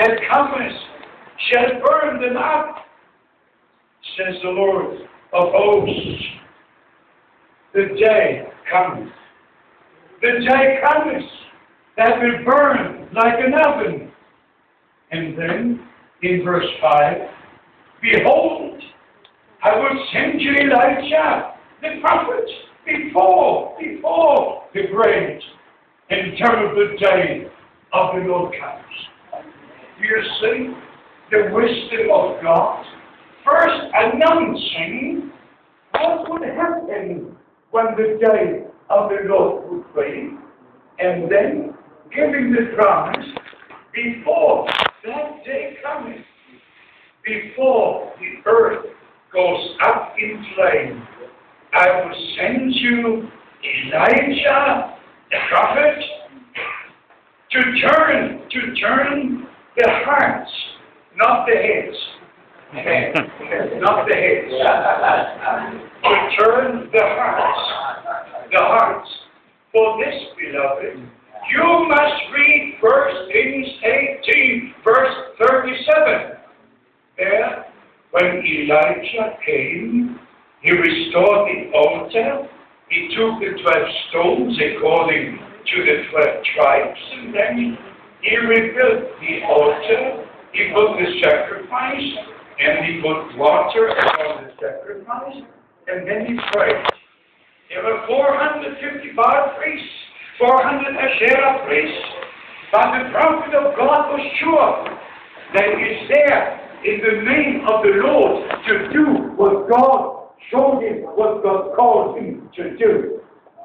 that cometh shall burn them up, says the Lord of hosts. The day cometh. The day cometh that will burn like an oven. And then, in verse 5, Behold, I will send you Elijah, the prophet, before, before the great and terrible day of the Lord comes. You see the wisdom of God? First announcing what would happen when the day of the Lord would be, and then giving the promise before that day coming, before the earth goes up in flame, I will send you Elijah, the prophet, to turn, to turn the hearts, not the heads. not the heads. to turn the hearts. The hearts. For this, beloved, you must read 1 Kings 18, verse 37. There, when Elijah came, he restored the altar. He took the twelve stones according to the twelve tribes, and then he rebuilt the altar. He put the sacrifice, and he put water upon the sacrifice, and then he prayed. There were 455 priests, 400 Asherah priests, but the prophet of God was sure that he is there in the name of the Lord to do what God showed him, what God called him to do.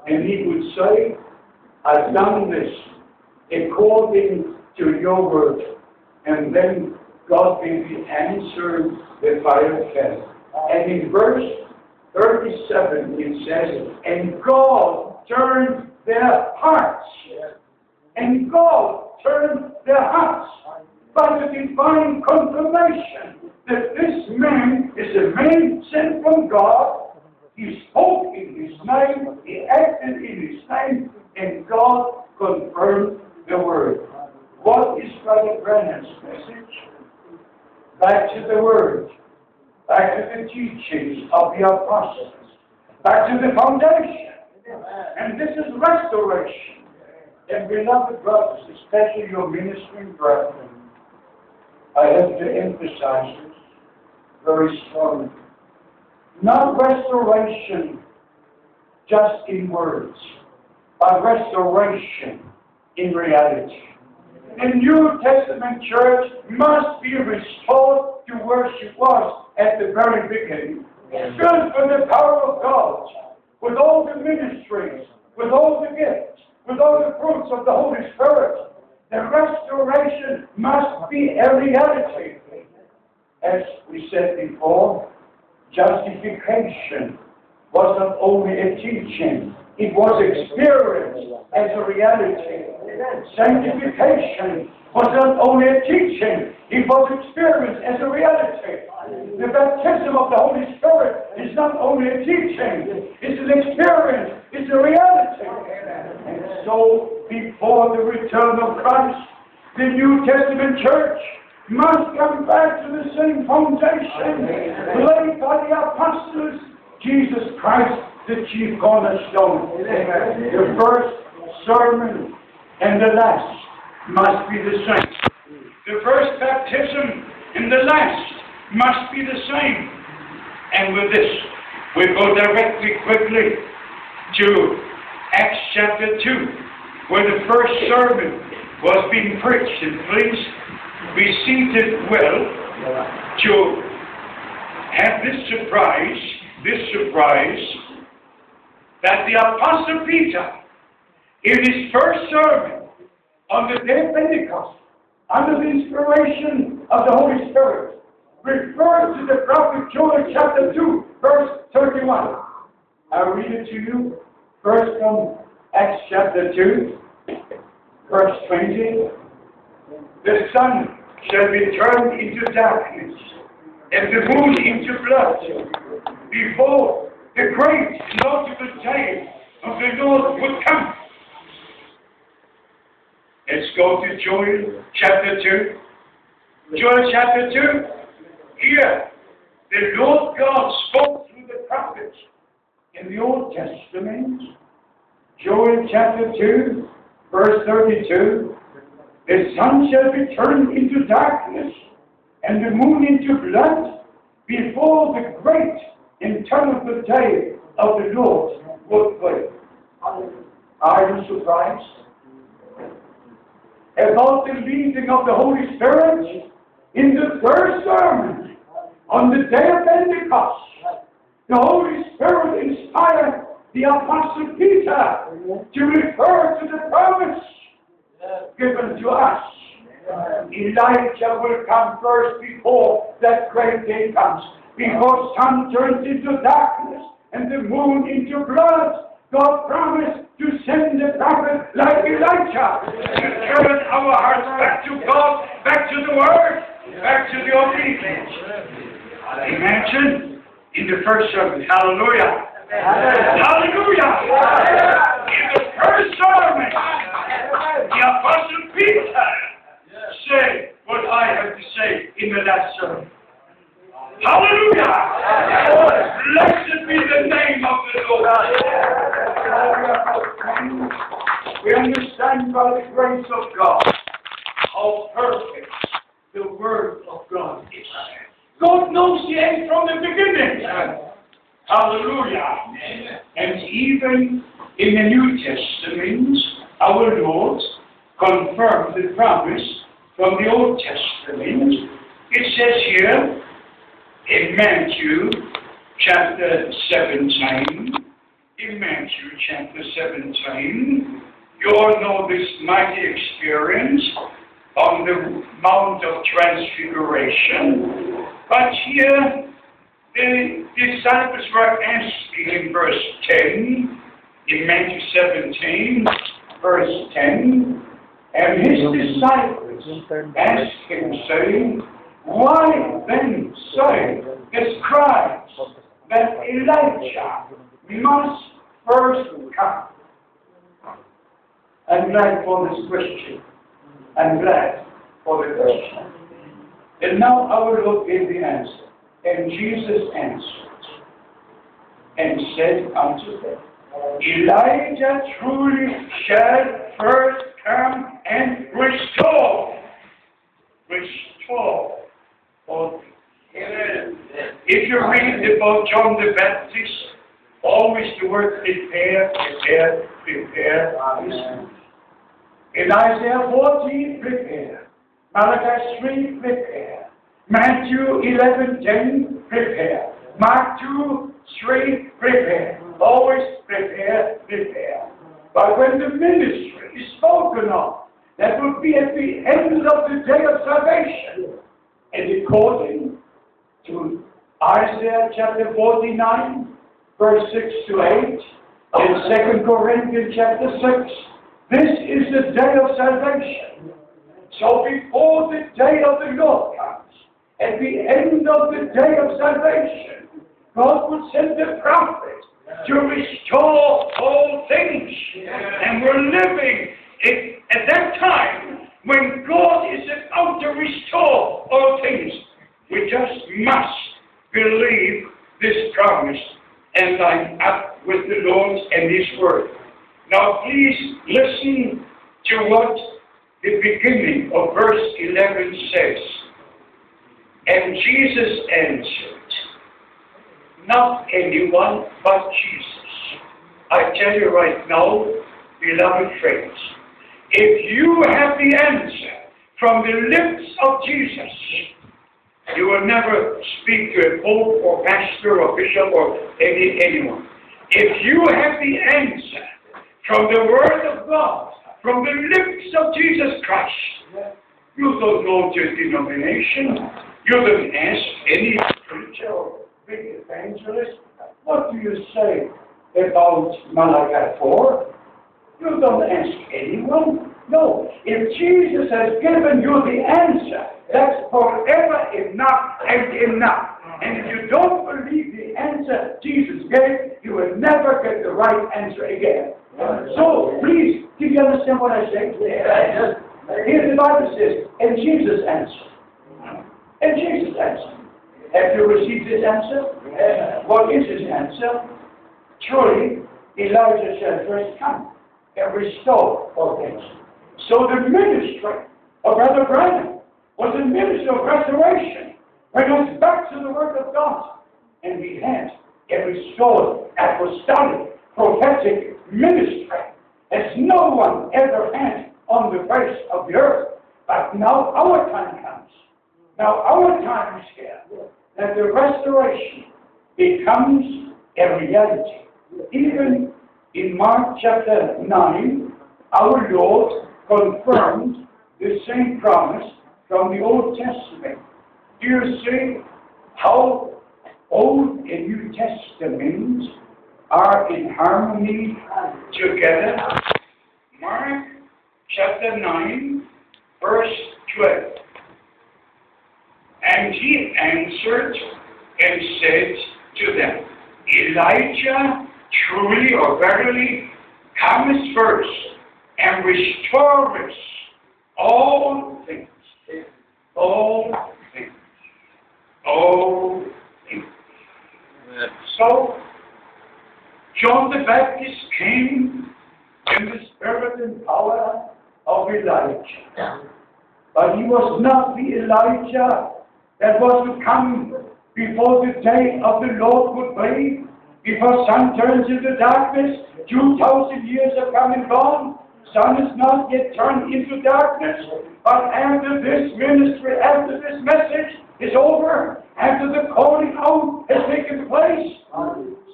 And he would say, I've done this according to your word. And then God the answer the fire fell. And in verse 37 it says, And God turned their hearts. And God turned their hearts by the divine confirmation that this man is a man sent from God. He spoke in his name, he acted in his name, and God confirmed the word. What is Brother Branham's message? Back to the word, back to the teachings of the apostles, back to the foundation. And this is restoration. And beloved brothers, especially your ministering brethren, I have to emphasize this very strongly. Not restoration just in words, but restoration in reality. The New Testament church must be restored to where she was at the very beginning. Filled with the power of God, with all the ministries, with all the gifts, with all the fruits of the Holy Spirit. The restoration must be a reality. As we said before, justification was not only a teaching, it was experienced as a reality. Sanctification was not only a teaching, it was experienced as a reality. The baptism of the Holy Spirit is not only a teaching, it's an experience, it's a reality. And so, before the return of Christ, the New Testament church must come back to the same foundation laid by the apostles, Jesus Christ, the chief cornerstone. The first sermon and the last must be the same. The first baptism and the last must be the same. And with this, we go directly, quickly to Acts chapter 2, where the first sermon was being preached. And please be seated well to have this surprise, this surprise, that the Apostle Peter, in his first sermon on the day of Pentecost, under the inspiration of the Holy Spirit, refers to the prophet Joel chapter 2, verse 31. I'll read it to you first from Acts chapter 2, verse 20. The sun shall be turned into darkness, and the moon into blood, before the great notable day of the Lord would come. Let's go to Joel chapter 2, Joel chapter 2. Here, the Lord God spoke through the prophets in the Old Testament. Joel chapter 2, verse 32. The sun shall be turned into darkness, and the moon into blood, before the great and terrible day of the Lord will come. Are you surprised? About the leading of the Holy Spirit in the first sermon on the day of Pentecost, the Holy Spirit inspired the Apostle Peter to refer to the promise given to us. Elijah will come first before that great day comes. Before sun turns into darkness and the moon into blood, God promised to send a prophet like Elijah to turn our hearts back to God, back to the Word, back to the obedience. Imagine in the first sermon, hallelujah. Hallelujah. In the first sermon, the Apostle Peter said what I have to say in the last sermon. Hallelujah. Blessed be the name of the Lord. We understand by the grace of God how perfect the Word of God is. God knows the end from the beginning. Hallelujah. And even in the New Testament, our Lord confirmed the promise from the Old Testament. It says here in Matthew chapter 17, in Matthew chapter 17, you all know this mighty experience on the Mount of Transfiguration. But here, the disciples were asking in verse 10, in Matthew 17, verse 10, and his disciples asked him, saying, Why then the scribes that Elijah must first come? I'm glad for this question. I'm glad for the question. And now our Lord gave the answer. And Jesus answered and said unto them, Elijah truly shall first come and restore. Restore If you read about John the Baptist, always the word prepare, prepare, prepare is in Isaiah 14, prepare. Malachi 3, prepare. Matthew 11, 10, prepare. Mark 2, 3, prepare. Always prepare, prepare. But when the ministry is spoken of, that will be at the end of the day of salvation. And according to Isaiah chapter 49, verse 6 to 8, and 2 Corinthians chapter 6, this is the day of salvation. So before the day of the Lord comes, at the end of the day of salvation, God will send a prophet to restore all things. And we're living at that time when God is about to restore all things. We just must believe this promise and line up with the Lord and His Word. Now please listen to what the beginning of verse 11 says. And Jesus answered, Not anyone but Jesus. I tell you right now, beloved friends, if you have the answer from the lips of Jesus, you will never speak to a pope or pastor or bishop or any anyone. If you have the answer from the Word of God, from the lips of Jesus Christ. You don't know your denomination. You don't ask any preacher or big evangelist, what do you say about Malachi 4? You don't ask anyone. No. If Jesus has given you the answer, that's forever enough and enough. And if you don't believe the answer Jesus gave, you will never get the right answer again. So, please, do you understand what I say? Here the Bible says, and Jesus answered. And Jesus answered. Have you received his answer? What is his answer? Truly, Elijah shall first come and restore all things. So the ministry of Brother Branham was a ministry of restoration. Bring us back to the Word of God. And we had a restored apostolic prophetic ministry as no one ever had on the face of the earth. But now our time comes. Now our time is here that the restoration becomes a reality. Even in Mark chapter 9, our Lord confirmed the same promise from the Old Testament. Do you see how Old and New Testaments are in harmony together? Mark chapter 9, verse 12. And he answered and said to them, Elijah truly or verily cometh first and restoreth all things. All things. All things. So, John the Baptist came in the spirit and power of Elijah. But he was not the Elijah that was to come before the day of the Lord would be, before sun turns into darkness, two thousand years have come and gone, sun is not yet turned into darkness, but after this ministry, after this message is over, after the calling out has taken place,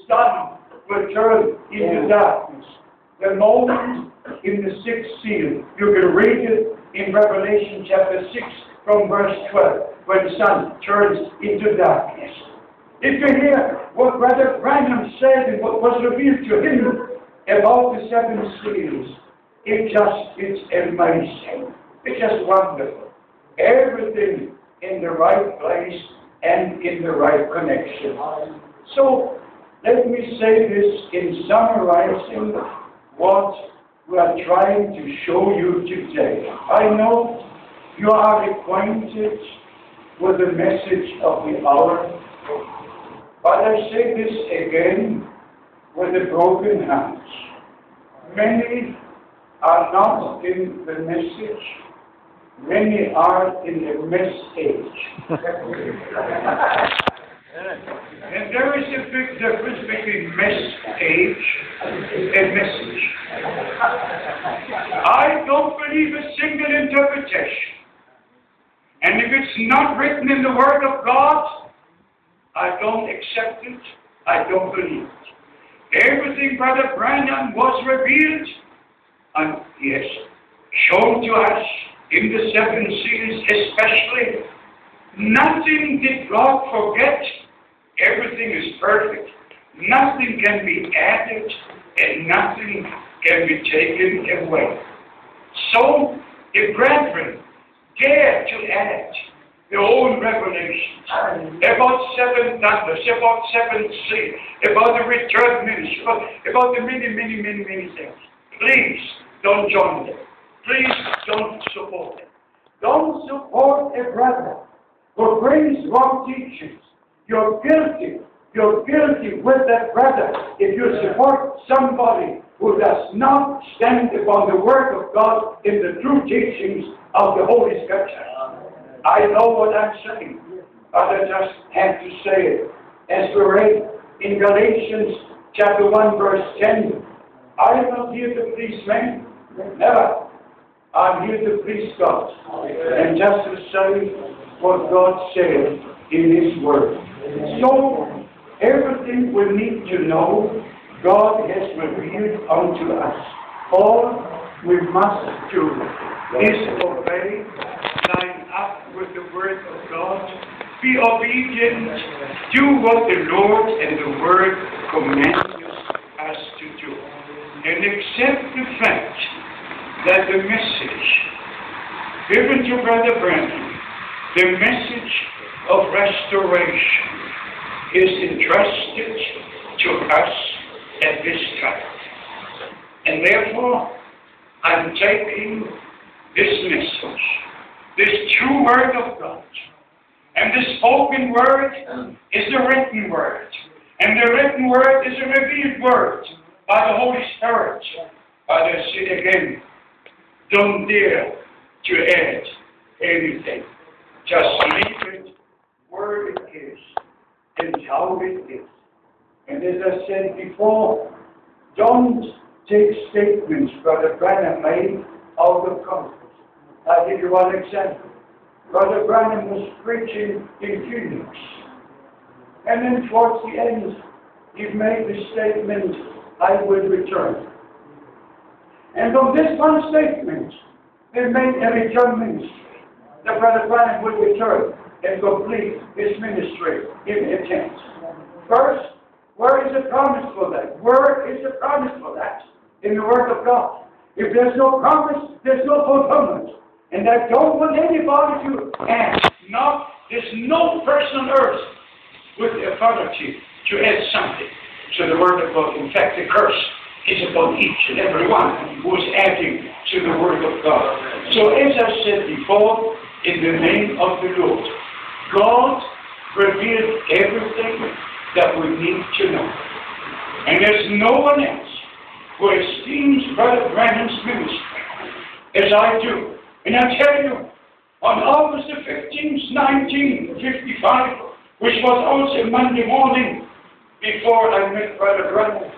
sun will turn into darkness. The moment in the sixth seal, you can read it in Revelation chapter 6 from verse 12 when sun turns into darkness. If you hear what Brother Branham said and what was revealed to him about the seven seals, it just, it's amazing. It's just wonderful. Everything in the right place and in the right connection. So, let me say this in summarizing what we are trying to show you today. I know you are acquainted with the message of the hour. But I say this again with a broken heart. Many are not in the message, many are in the message. and there is a big difference between message and message. I don't believe a single interpretation. And if it's not written in the Word of God, I don't accept it. I don't believe it. Everything Brother Branham was revealed, and yes, shown to us in the seven seals especially. Nothing did God forget. Everything is perfect. Nothing can be added and nothing can be taken away. So, the brethren dare to add their own revelations about seven thunders, about seven seas, about the return ministry, about, about the many, many, many, many things. Please don't join them. Please don't support them. Don't support a brother who brings wrong teachings. You're guilty. You're guilty with that brother if you support somebody who does not stand upon the Word of God in the true teachings of the Holy Scripture. I know what I'm saying, but I just have to say it. As we read in Galatians chapter 1, verse 10, I am not here to please men, never. I'm here to please God. And just to say what God said in His Word. So, everything we need to know, God has revealed unto us. All we must do is obey, line up with the Word of God, be obedient, do what the Lord and the Word command us to do, and accept the fact that the message given to Brother Branham, the message of restoration, is entrusted to us at this time. And therefore, I'm taking this message, this true word of God, And the spoken word is the written word. And the written word is a revealed word by the Holy Spirit. But I say again, don't dare to add anything. Just leave it where it is and how it is. And as I said before, don't take statements Brother Branham made out of context. I'll give you one example. Brother Branham was preaching in Phoenix. And then towards the end, he made the statement, I will return. And on this one statement, they made a return ministry. That Brother Branham will return and complete his ministry in intent. First, where is the promise for that? Where is the promise for that? In the Word of God. If there's no promise, there's no fulfillment. And I don't want anybody to add. No, there's no person on earth with the authority to add something to the Word of God. In fact, the curse is upon each and every one who is adding to the Word of God. So as I said before, in the name of the Lord, God revealed everything that we need to know. And there's no one else who esteems Brother Branham's ministry as I do. And I tell you, on August the 15th, 1955, which was also Monday morning, before I met Brother Branham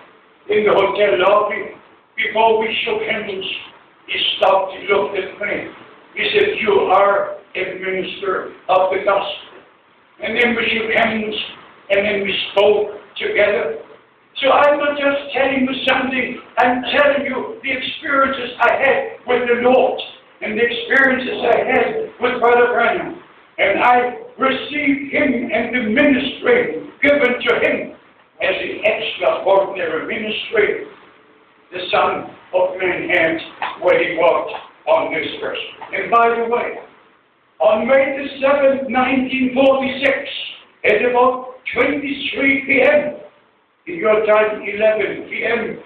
in the hotel lobby, before we shook hands, he stopped, he looked at me. He said, You are a minister of the gospel. And then we shook hands, and then we spoke together. So I'm not just telling you something, I'm telling you the experiences I had with the Lord and the experiences I had with Brother Branham. And I received him and the ministry given to him as an extraordinary ministry the Son of Man had when he walked on this earth. And by the way, on May the 7th, 1946, at about 23 p.m., in your time 11 p.m.,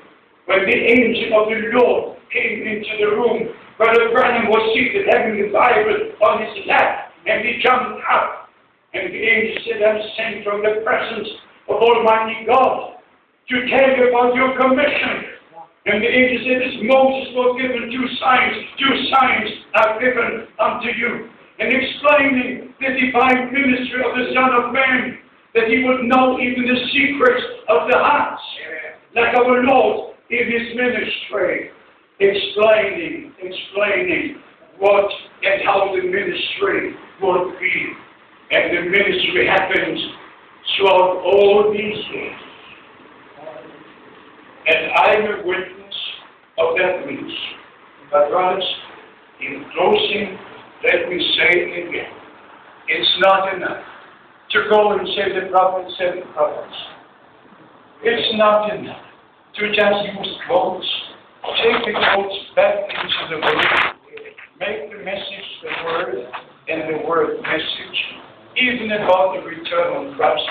when the angel of the Lord came into the room, Brother Branham was seated having the Bible on his lap, and he jumped up. And the angel said, I'm sent from the presence of Almighty God to tell you about your commission. And the angel said, As Moses was given two signs, two signs are given unto you. And explaining the divine ministry of the Son of Man, that he would know even the secrets of the hearts, like our Lord in his ministry, explaining, explaining what and how the ministry would be. And the ministry happens throughout all these years. And I'm a witness of that ministry. But brothers, in closing, let me say again, it's not enough to go and say the prophet said the prophets. It's not enough to just use quotes. Take the quotes back into the word. Make the message the word and the word message. Even about the return of Christ.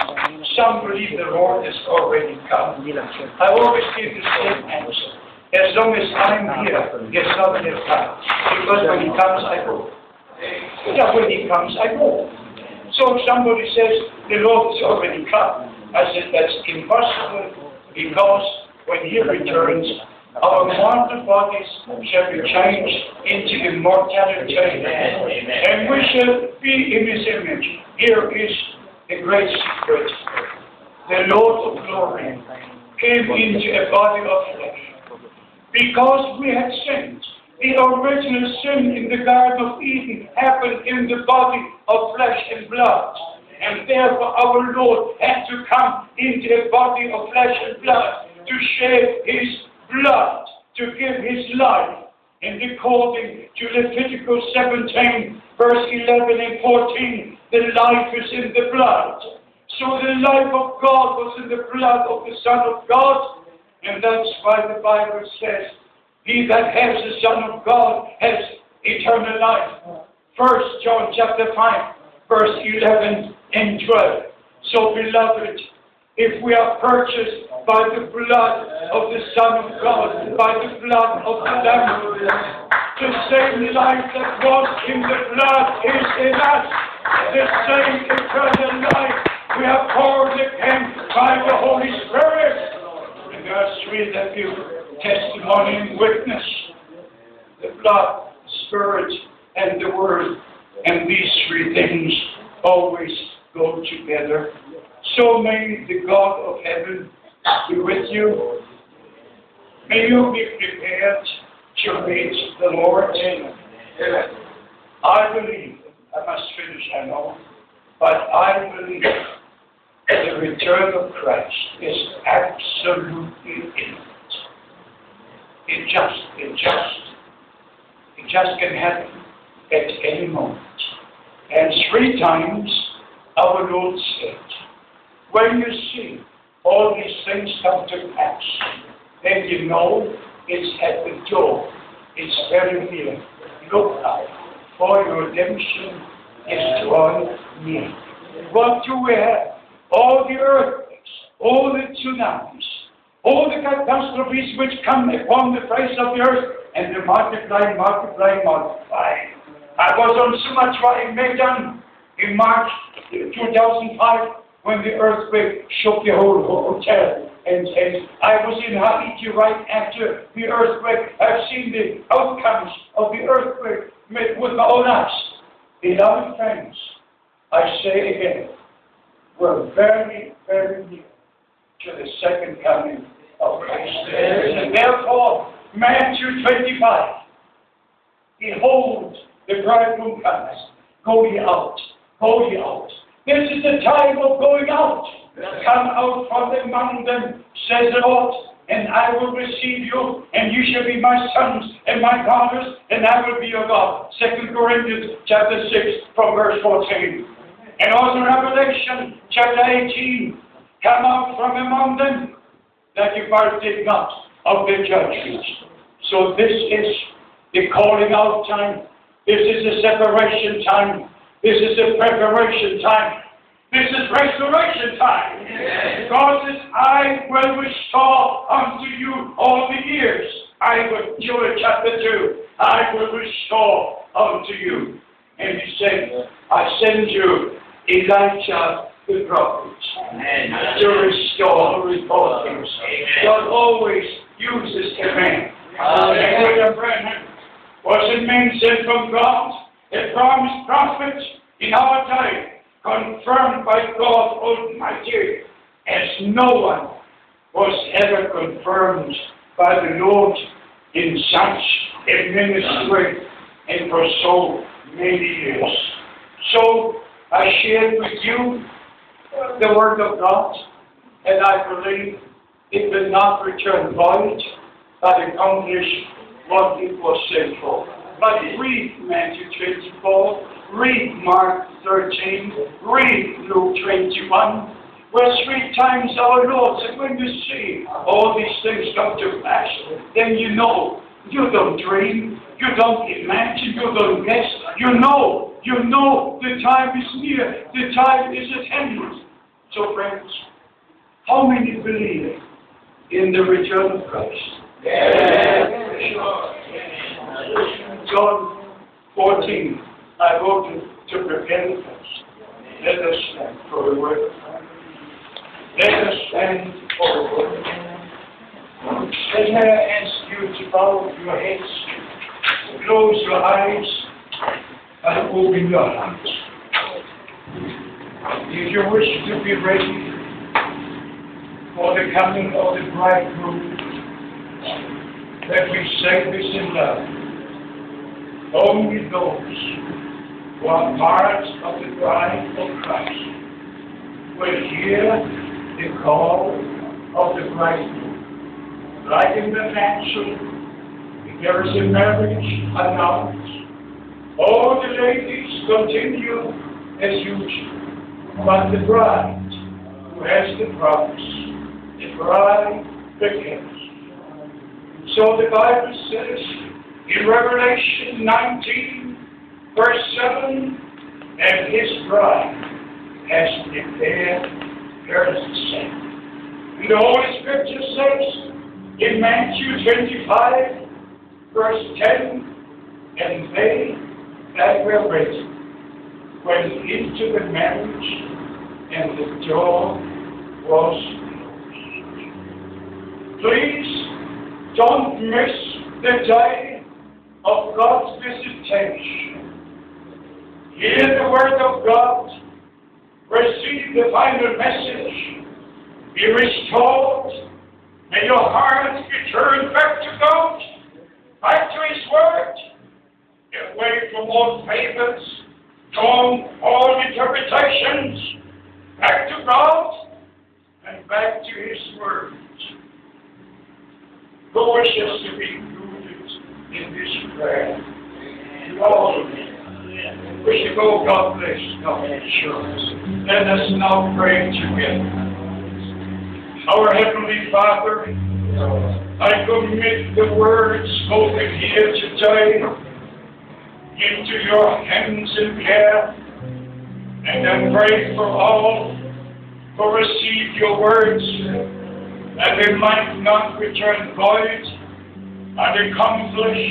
Some believe the Lord has already come. I always give the same answer. As long as I'm here, he has not yet come. Because when he comes, I go. Yeah, when he comes, I go. So if somebody says, the Lord has already come, I said, that's impossible because when he returns, our mortal bodies shall be changed into immortality. And we shall be in his image. Here is the great secret. The Lord of glory came into a body of flesh because we had sinned. The original sin in the Garden of Eden happened in the body of flesh and blood. And therefore our Lord had to come into a body of flesh and blood to shed his blood, to give his life. And according to Leviticus 17, verse 11 and 14, the life is in the blood. So the life of God was in the blood of the Son of God. And that's why the Bible says, he that has the Son of God has eternal life. First John chapter 5, verse 11 and 12. So beloved, if we are purchased by the blood of the Son of God, by the blood of the Lamb. The same life that was in the blood is in us, the same eternal life we are poured again by the Holy Spirit. And there are three that give testimony and witness. The blood, Spirit, and the Word. And these three things always go together. So may the God of heaven be with you. May you be prepared to meet the Lord. I believe, I must finish, I know, but I believe the return of Christ is absolutely imminent. It just, it just, it just can happen at any moment. And three times our Lord said, when you see all these things come to pass, then you know it's at the door. It's very near. Look out, for your redemption is drawing near. What do we have? All the earthquakes, all the tsunamis, all the catastrophes which come upon the face of the earth, and they multiply, multiply, multiply. I was on Sumatra in Medan in March 2005 when the earthquake shook the whole hotel. And, and I was in Haiti right after the earthquake. I've seen the outcomes of the earthquake with my own eyes. Beloved friends, I say again, we're very, very near to the second coming of Christ. And therefore, Matthew 25, Behold, the bridegroom comes. Go ye out. Go ye out. This is the time of going out. Come out from among them, says the Lord, and I will receive you, and you shall be my sons and my daughters, and I will be your God. Second Corinthians chapter 6 from verse 14. And also Revelation chapter 18. Come out from among them, that you partake not of the judgments. So this is the calling out time. This is the separation time. This is the preparation time. This is restoration time. Yes. God says, I will restore unto you all the years. I will, Joel chapter 2, I will restore unto you. And he said, I send you Elijah the prophet Amen. to restore report things. God always uses command. And William Branham was a man sent from God, a promised prophet in our time confirmed by God Almighty, as no one was ever confirmed by the Lord in such a ministry and for so many years. So I share with you uh, the Word of God, and I believe it will not return void, but accomplish what it was sent for. But read Matthew 24, read Mark 13, read Luke 21, where three times our Lord said, when you see all these things come to pass, then you know. You don't dream, you don't imagine, you don't guess. You know, you know the time is near, the time is at hand. So friends, how many believe in the return of Christ? Yes. John 14. I go to, to repentance. Let us stand for the word. Let us stand for the word. Let me ask you to bow your heads, close your eyes, and open your hearts. If you wish to be ready for the coming of the bridegroom, let me say this in love. Only those who are part of the bride of Christ will hear the call of the bridegroom. Like in the mansion, if there is a marriage announced, all the ladies continue as usual, but the bride who has the promise, the bride begins. So the Bible says in Revelation 19, Verse 7 And his bride has prepared her same. And the Holy Scripture says in Matthew 25, verse 10, and they that were ready went into the marriage, and the door was closed. Please don't miss the day of God's visitation. Hear the word of God, receive the final message, be restored, may your heart be turned back to God, back to His word, away from all favors, from all interpretations, back to God and back to His word. Who wishes to be you. We should go, God bless. God sure. Let us now pray together. Our Heavenly Father, I commit the words spoken here today into your hands and care, and I pray for all who receive your words, that they might not return void and accomplish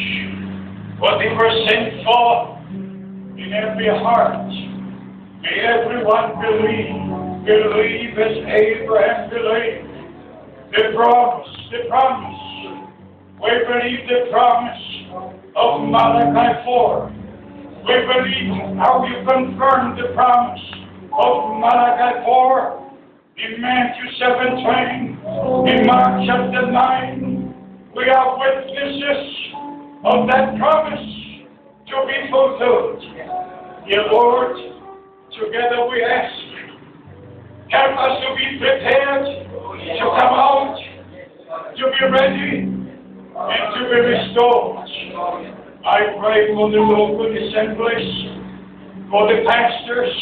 what they were sent for in every heart. May everyone believe, believe as Abraham believed. The promise, the promise. We believe the promise of Malachi 4. We believe how you confirm the promise of Malachi 4 in Matthew 17, in Mark chapter 9. We are witnesses of that promise to be fulfilled. Dear Lord, together we ask, help us to be prepared to come out, to be ready, and to be restored. I pray for the local assemblies, for the pastors,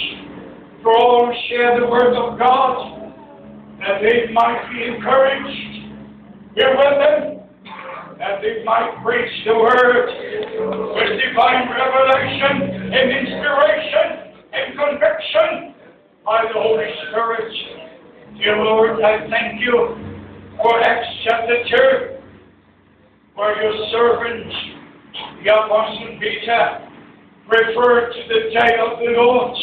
for all who share the word of God, that they might be encouraged. Be with them that they might preach the word with divine revelation and inspiration and conviction by the Holy Spirit. Dear Lord, I thank you for Acts chapter 2, where your servant, the Apostle Peter, referred to the day of the Lord.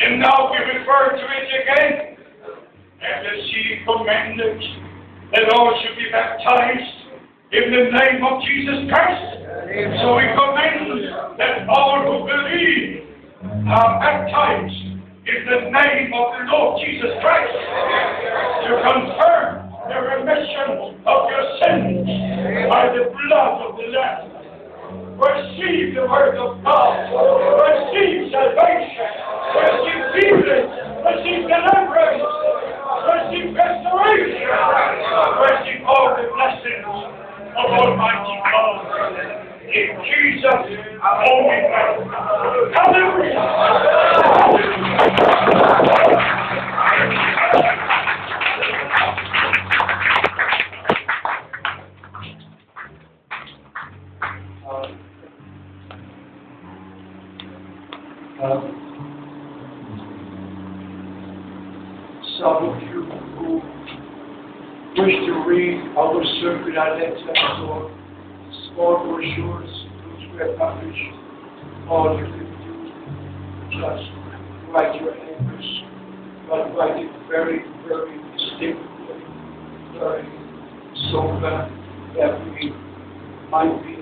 And now we refer to it again. And as he commanded that all should be baptized in the name of Jesus Christ. So we command that all who believe are baptized in the name of the Lord Jesus Christ to confirm the remission of your sins by the blood of the Lamb. Receive the word of God. Receive salvation. Receive healing. Receive deliverance. Receive restoration. Receive all the blessings Almighty God. In Jesus' holy name. Hallelujah. Uh, uh, some of you who wish to read our circular letters or small brochures which were published, all you can do just write your address, but write it very, very distinctly, very sober, that we might be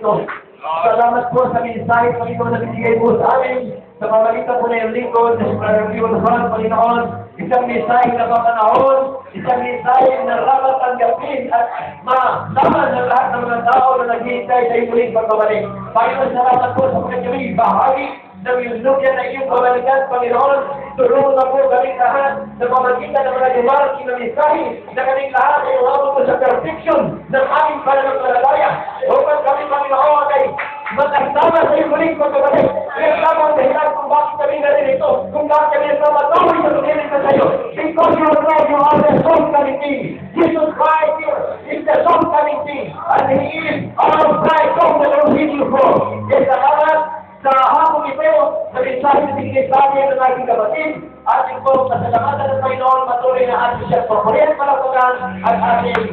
ito. Salamat po sa mensahe, Panginoon, na binigay mo sa amin. Sa pamalitan po na yung lingkod, sa Hall, Panginoon. Isang mensahe na papanahon, isang mensahe na dapat tanggapin at malaman ng lahat ng mga tao na naghihintay sa iyong muling pagbabalik. Panginoon, salamat po sa pagkakami bahagi ng yunukyan na iyong pabalikan, Panginoon. Tulungan na po kami lahat na pamagitan ng mga dumarating na mensahe na kaming lahat ay umabot sa perfection ng aming pananampalataya. Upang kami, Panginoon, ay magkasama sa iyong muling pagbabalik. Kaya lamang dahilan kung bakit kami naririto, kung bakit kami nagmamatawi sa tumilig na sa iyo. Because you are God, you are the coming King. Jesus Christ here is the song coming King. And He is our bright song that will lead you from. Yes, salamat sa hapong ito, sa mensahe na binigay sa amin ng aking kapatid, ating po pasalamatan ng Panginoon, patuloy na ating siya papurihan palapagan at ating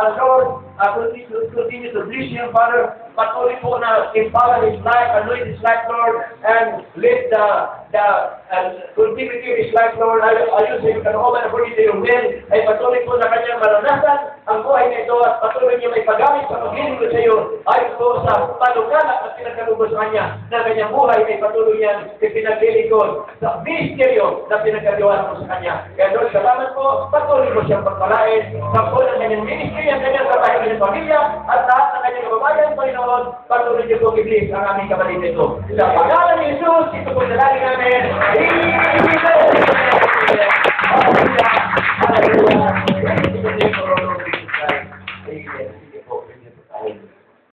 Uh, Lord, uh, continue, to- continue to bless him, Father. Patuloy po na empower his life, anoint his life, Lord, and let the, the uh, continuity of his life, Lord, ay- ayusin ka naman according to your will, ay patuloy po na kanyang maranasan. Ang buhay na ito at patuloy niya may paggamit sa paghiling ko sa iyo. Ayon po sa panukala at pinagkalubos sa kanya na kanyang buhay ay patuloy niyang ipinaglilingkod sa ministeryo na pinagkagawa mo sa kanya. Kaya Lord, salamat po, patuloy mo siyang pagpalain. Sa po ng kanyang ministry, ang kanyang trabaho, kanyang pamilya, at lahat ng kanyang kababayan, Panginoon, Panginoon patuloy niyo pong iblis ang aming kabalit ito. Sa pangalan ni Jesus, ito po namin. Amen.